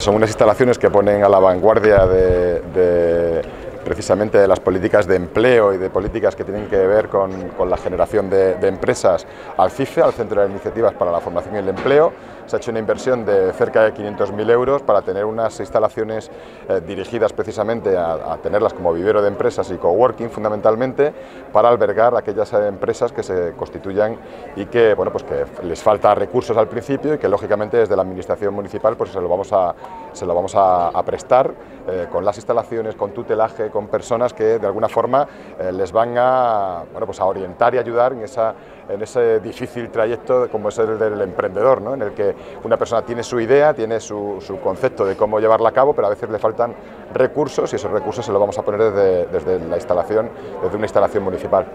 Son unas instalaciones que ponen a la vanguardia de, precisamente de las políticas de empleo y de políticas que tienen que ver con, con la generación de, de, empresas al CIFE, al Centro de Iniciativas para la Formación y el Empleo. Se ha hecho una inversión de cerca de 500.000 euros para tener unas instalaciones eh, dirigidas precisamente a, tenerlas como vivero de empresas y coworking fundamentalmente para albergar aquellas empresas que se constituyan y que, bueno, pues que les falta recursos al principio y que lógicamente desde la Administración Municipal pues se lo vamos a, se lo vamos a, prestar eh, con las instalaciones, con tutelaje, con personas que de alguna forma eh, les van a, bueno, pues a orientar y ayudar en, esa, en ese difícil trayecto como es el del emprendedor, ¿no? en el que una persona tiene su idea, tiene su, concepto de cómo llevarla a cabo, pero a veces le faltan recursos y esos recursos se los vamos a poner desde, desde la instalación, desde una instalación municipal.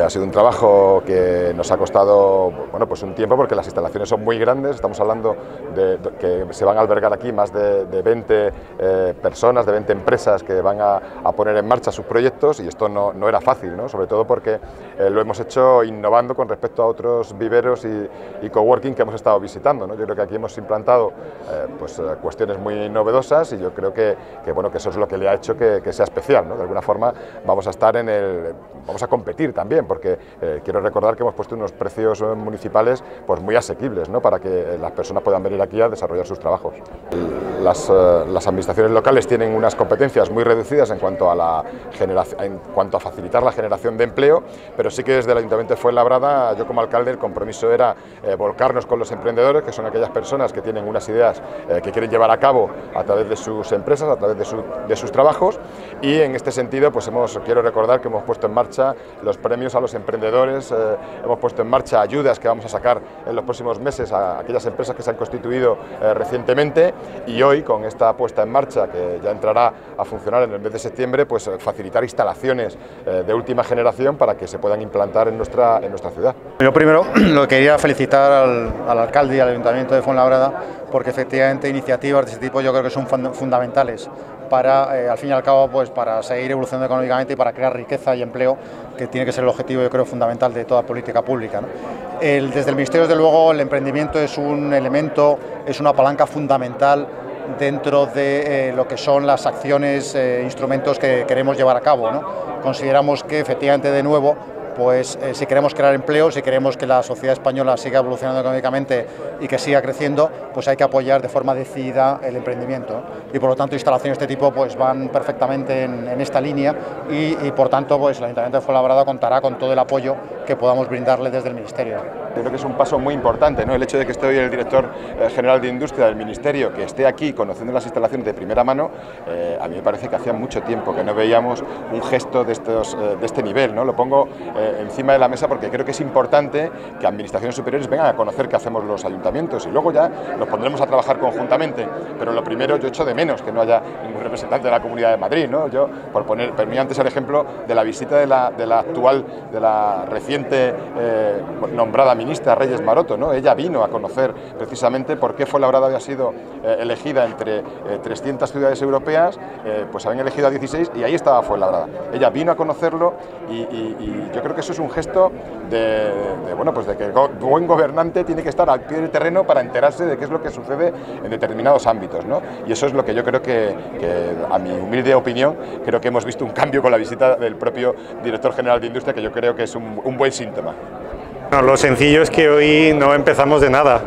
Ha sido un trabajo que nos ha costado bueno, pues un tiempo porque las instalaciones son muy grandes, estamos hablando de, que se van a albergar aquí más de, de 20 eh, personas, de 20 empresas que van a, poner en marcha sus proyectos y esto no, no era fácil, ¿no? sobre todo porque eh, lo hemos hecho innovando con respecto a otros viveros y, y coworking que hemos estado visitando. ¿no? Yo creo que aquí hemos implantado eh, pues, cuestiones muy novedosas y yo creo que, que, bueno, que eso es lo que le ha hecho que, que sea especial. ¿no? De alguna forma vamos a estar en el, vamos a competir también porque eh, quiero recordar que hemos puesto unos precios eh, municipales pues muy asequibles ¿no? para que las personas puedan venir aquí a desarrollar sus trabajos. Las, eh, las administraciones locales tienen unas competencias muy reducidas en cuanto, a la en cuanto a facilitar la generación de empleo, pero sí que desde el Ayuntamiento de Fuenlabrada, yo como alcalde, el compromiso era eh, volcarnos con los emprendedores, que son aquellas personas que tienen unas ideas eh, que quieren llevar a cabo a través de sus empresas, a través de sus trabajos, y en este sentido, pues hemos, quiero recordar que hemos puesto en marcha los premios a los emprendedores, eh, hemos puesto en marcha ayudas que vamos a sacar en los próximos meses a aquellas empresas que se han constituido eh, recientemente y hoy con esta puesta en marcha que ya entrará a funcionar en el mes de septiembre, pues eh, facilitar instalaciones de última generación para que se puedan implantar en nuestra, en nuestra ciudad. Yo primero lo quería felicitar al, al alcalde y al ayuntamiento de Fuenlabrada porque efectivamente iniciativas de este tipo yo creo que son fundamentales para, eh, al fin y al cabo, pues para seguir evolucionando económicamente y para crear riqueza y empleo, que tiene que ser el objetivo, yo creo, fundamental de toda política pública. desde el Ministerio, desde luego, el emprendimiento es un elemento, es una palanca fundamental dentro de eh, lo que son las acciones, eh, instrumentos que queremos llevar a cabo. ¿no? Consideramos que, efectivamente, de nuevo, pues eh, si queremos crear empleo, si queremos que la sociedad española siga evolucionando económicamente y que siga creciendo, pues hay que apoyar de forma decidida el emprendimiento. Y por lo tanto, instalaciones de este tipo pues, van perfectamente en, esta línea y, y, por tanto pues, el Ayuntamiento de Fuenlabrada contará con todo el apoyo que podamos brindarle desde el Ministerio. Creo que es un paso muy importante, ¿no? el hecho de que esté hoy el director eh, general de Industria del Ministerio, que esté aquí conociendo las instalaciones de primera mano, eh, a mí me parece que hacía mucho tiempo que no veíamos un gesto de, estos, eh, de este nivel. ¿no? Lo pongo encima de la mesa porque creo que es importante que administraciones superiores vengan a conocer qué hacemos los ayuntamientos y luego ya nos pondremos a trabajar conjuntamente. Pero lo primero, yo echo de menos que no haya ningún representante de la Comunidad de Madrid. ¿no? Yo, por poner, mí antes el ejemplo de la visita de la, de la actual, de la reciente nombrada ministra Reyes Maroto, ¿no? Ella vino a conocer precisamente por qué Fuenlabrada había sido eh, elegida entre eh, 300 ciudades europeas, eh, pues habían elegido a 16 y ahí estaba Fuenlabrada. Ella vino a conocerlo y, yo creo que eso es un gesto de, bueno, pues de que el buen gobernante tiene que estar al pie del terreno para enterarse de qué es lo que sucede en determinados ámbitos, ¿no? Y eso es lo que yo creo que, a mi humilde opinión, creo que hemos visto un cambio con la visita del propio director general de Industria, que yo creo que es un buen síntoma. Lo sencillo es que hoy no empezamos de nada,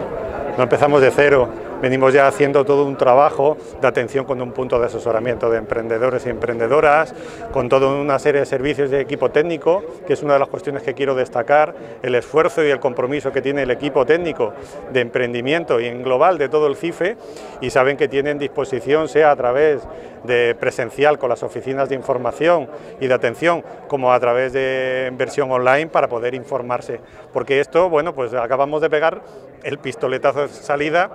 no empezamos de cero. Venimos ya haciendo todo un trabajo de atención con un punto de asesoramiento de emprendedores y emprendedoras, con toda una serie de servicios de equipo técnico, que es una de las cuestiones que quiero destacar, el esfuerzo y el compromiso que tiene el equipo técnico de emprendimiento y en global de todo el CIFE, y saben que tienen disposición, sea a través de presencial con las oficinas de información y de atención, como a través de versión online para poder informarse. Porque esto, bueno, pues acabamos de pegar el pistoletazo de salida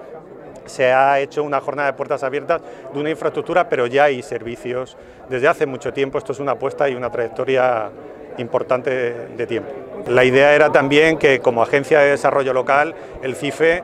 se ha hecho una jornada de puertas abiertas de una infraestructura, pero ya hay servicios desde hace mucho tiempo. Esto es una apuesta y una trayectoria importante de tiempo. La idea era también que como agencia de desarrollo local, el CIFE,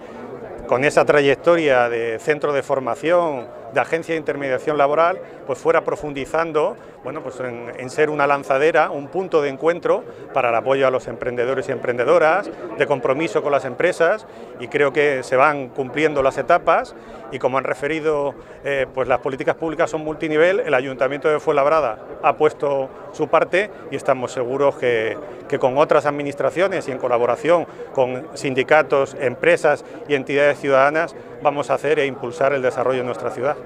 con esa trayectoria de centro de formación, de agencia de intermediación laboral, pues fuera profundizando bueno, pues en, en, ser una lanzadera, un punto de encuentro para el apoyo a los emprendedores y emprendedoras, de compromiso con las empresas y creo que se van cumpliendo las etapas y como han referido, eh, pues las políticas públicas son multinivel, el Ayuntamiento de Fuenlabrada ha puesto su parte y estamos seguros que, que con otras administraciones y en colaboración con sindicatos, empresas y entidades ciudadanas vamos a hacer e impulsar el desarrollo de nuestra ciudad.